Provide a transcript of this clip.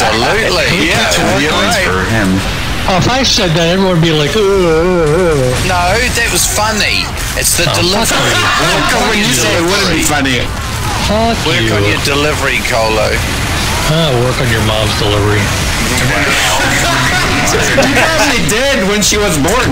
Absolutely. yeah. Feelings Right. for him. Oh, if I said that, everyone would be like, "Ugh. No, that was funny. It's the Oh, delivery. fuck. Work on when you say it wouldn't be funny. Fuck Work you. on your delivery, Colo. Ah, work on your mom's delivery. You probably did when she was born.